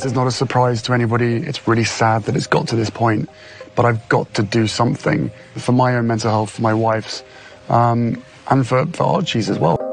This is not a surprise to anybody. It's really sad that it's got to this point but I've got to do something for my own mental health, for my wife's, um, and for, for Archie's as well.